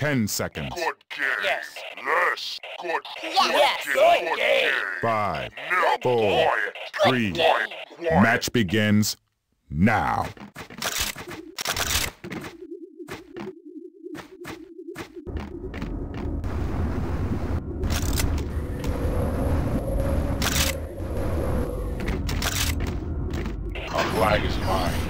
Ten seconds. Good game. Yes. Yes. Good. Yes. Good, Good good game. game. Five, Now Four. quiet. three. Quiet. Quiet. Match begins now. A flag is mine.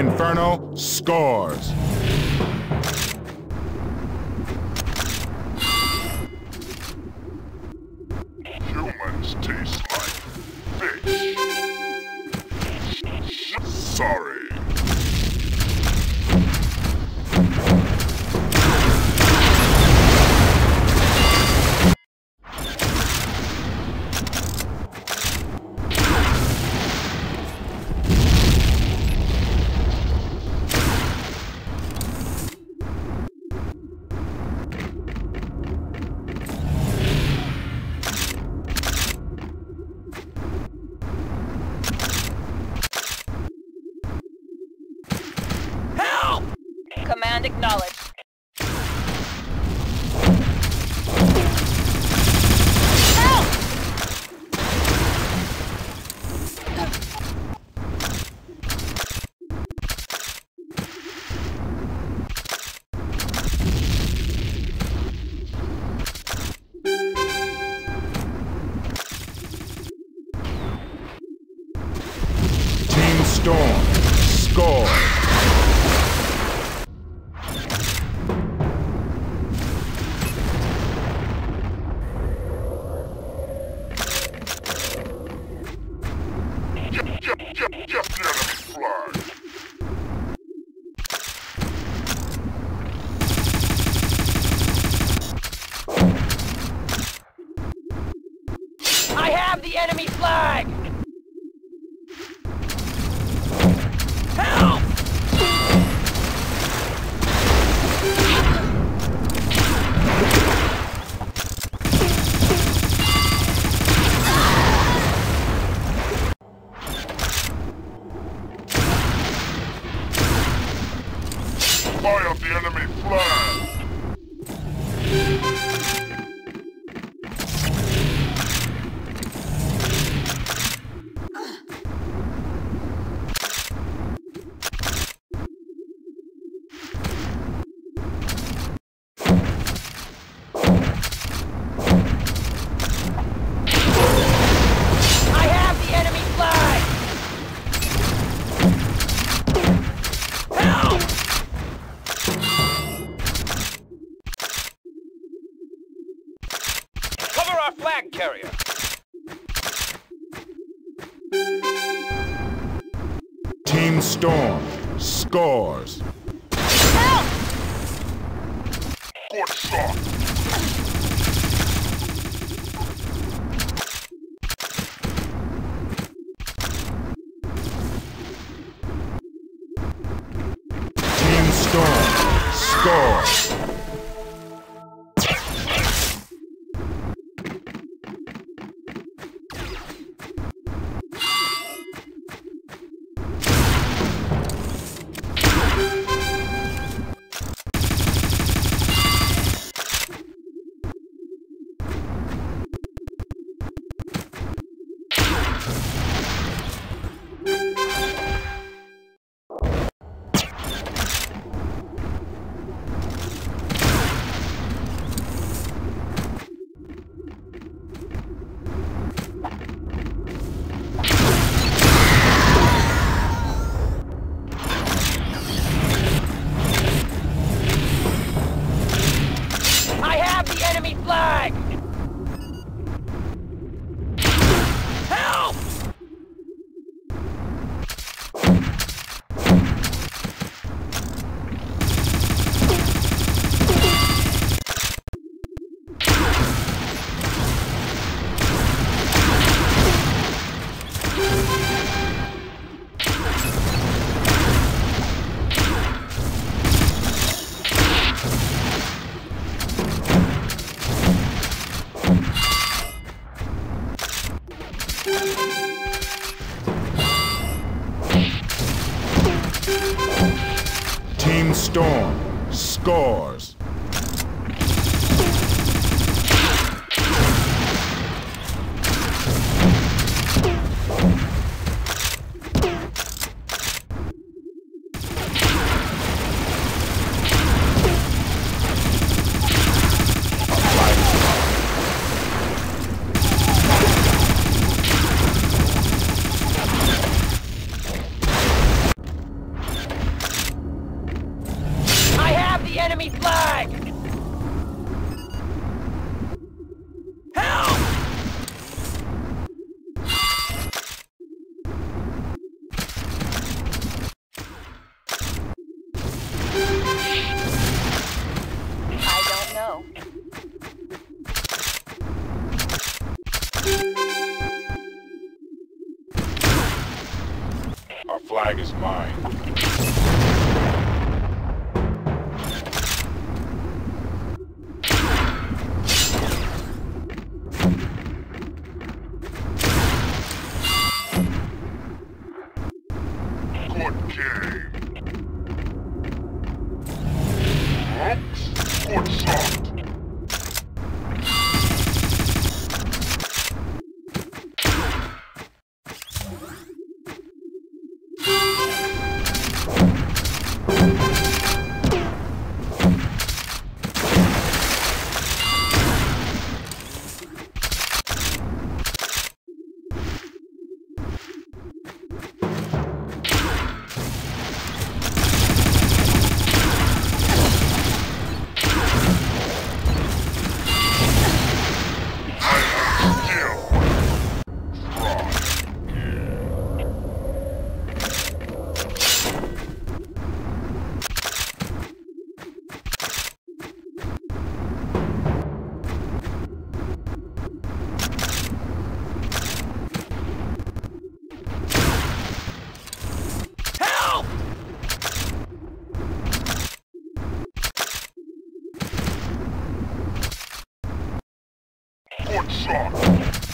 Inferno scores. Team Storm scores. mine. one shot.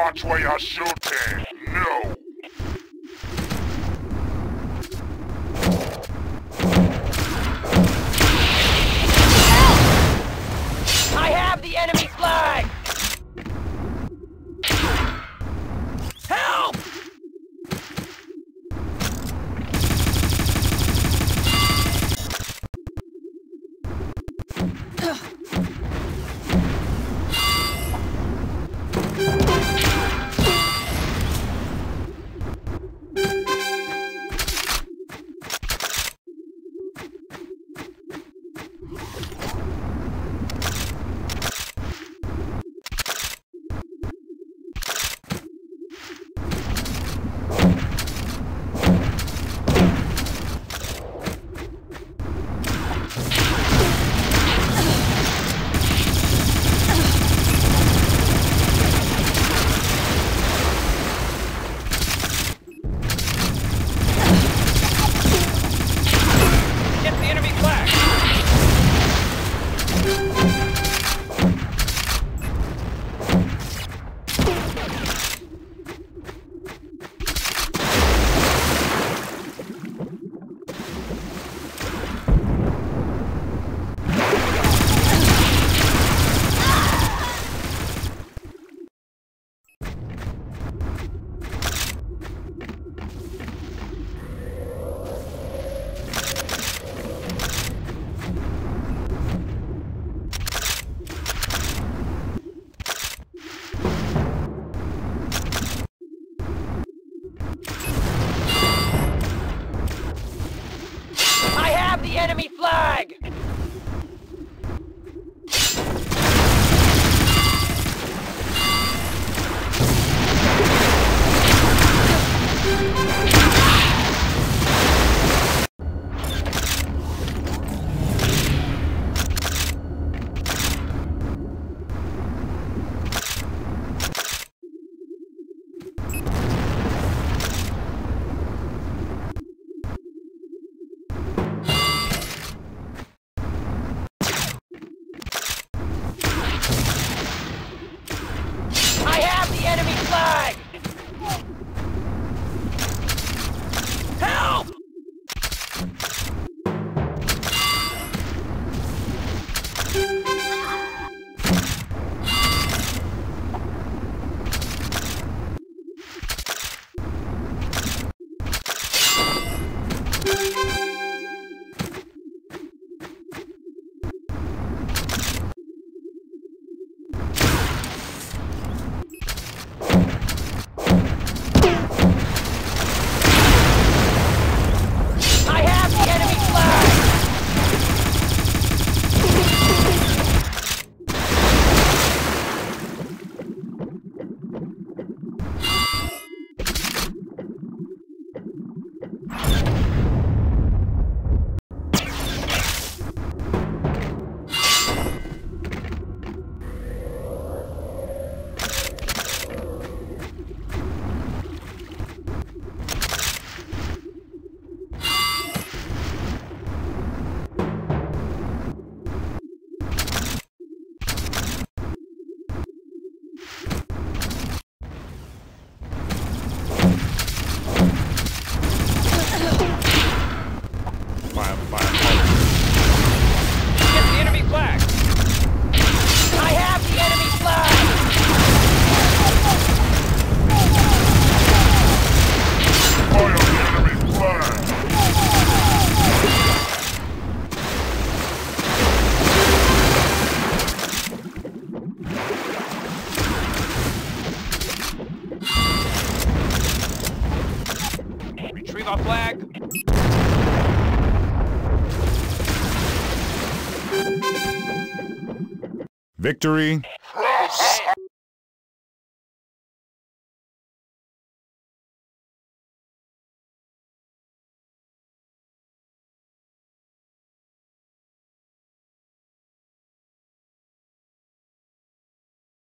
watch where you're shooting. No.